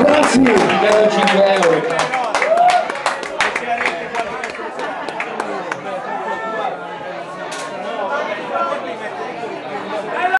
Grazie. 5 euro.